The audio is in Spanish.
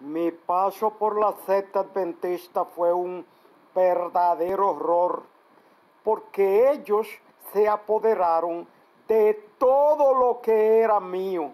Mi paso por la secta adventista fue un verdadero horror, porque ellos se apoderaron de todo lo que era mío.